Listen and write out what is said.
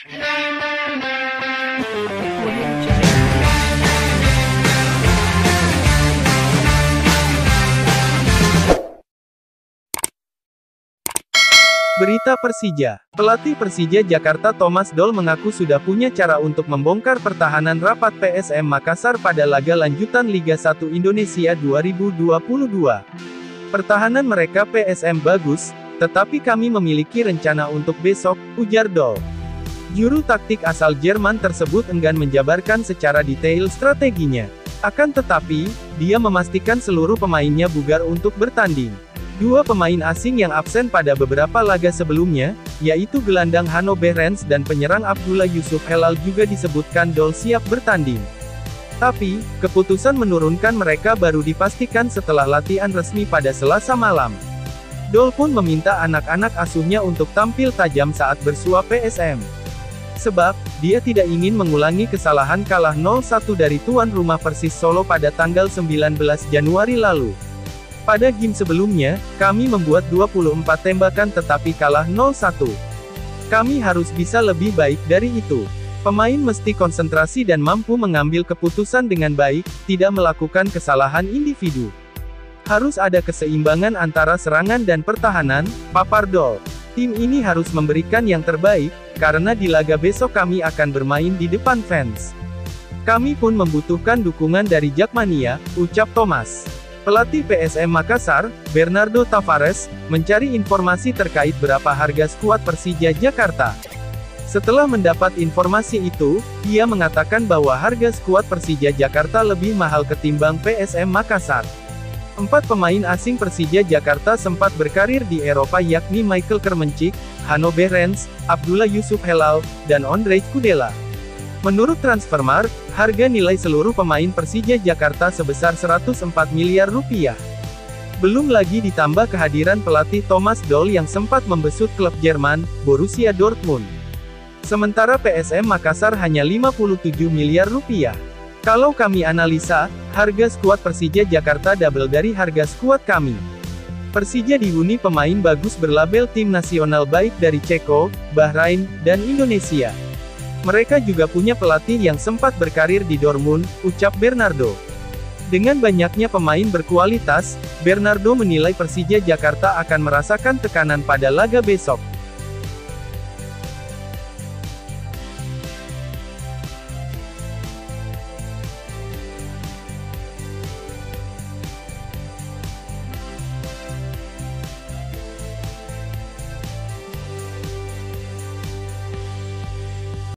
Berita Persija. Pelatih Persija Jakarta Thomas Doll mengaku sudah punya cara untuk membongkar pertahanan rapat PSM Makassar pada laga lanjutan Liga 1 Indonesia 2022. Pertahanan mereka PSM bagus, tetapi kami memiliki rencana untuk besok, ujar Doll. Juru taktik asal Jerman tersebut enggan menjabarkan secara detail strateginya. Akan tetapi, dia memastikan seluruh pemainnya bugar untuk bertanding. Dua pemain asing yang absen pada beberapa laga sebelumnya, yaitu gelandang Hanno Behrens dan penyerang Abdullah Yusuf Helal juga disebutkan Dol siap bertanding. Tapi, keputusan menurunkan mereka baru dipastikan setelah latihan resmi pada Selasa malam. Dol pun meminta anak-anak asuhnya untuk tampil tajam saat bersua PSM. Sebab, dia tidak ingin mengulangi kesalahan kalah 0-1 dari tuan rumah Persis Solo pada tanggal 19 Januari lalu. Pada game sebelumnya, kami membuat 24 tembakan tetapi kalah 0-1. Kami harus bisa lebih baik dari itu. Pemain mesti konsentrasi dan mampu mengambil keputusan dengan baik, tidak melakukan kesalahan individu. Harus ada keseimbangan antara serangan dan pertahanan, papar Dol. Tim ini harus memberikan yang terbaik, karena di laga besok kami akan bermain di depan fans. Kami pun membutuhkan dukungan dari Jakmania, ucap Thomas. Pelatih PSM Makassar, Bernardo Tavares, mencari informasi terkait berapa harga skuad Persija Jakarta. Setelah mendapat informasi itu, ia mengatakan bahwa harga skuad Persija Jakarta lebih mahal ketimbang PSM Makassar. Empat pemain asing Persija Jakarta sempat berkarir di Eropa yakni Michael Kermencik, Hanno Behrens, Abdullah Yusuf Helal, dan Ondrej Kudela. Menurut Transfermarkt, harga nilai seluruh pemain Persija Jakarta sebesar 104 miliar rupiah. Belum lagi ditambah kehadiran pelatih Thomas Doll yang sempat membesut klub Jerman, Borussia Dortmund. Sementara PSM Makassar hanya 57 miliar rupiah. Kalau kami analisa, harga skuad Persija Jakarta double dari harga skuad kami. Persija dihuni pemain bagus berlabel tim nasional baik dari Ceko, Bahrain, dan Indonesia. Mereka juga punya pelatih yang sempat berkarir di Dortmund, ucap Bernardo. Dengan banyaknya pemain berkualitas, Bernardo menilai Persija Jakarta akan merasakan tekanan pada laga besok.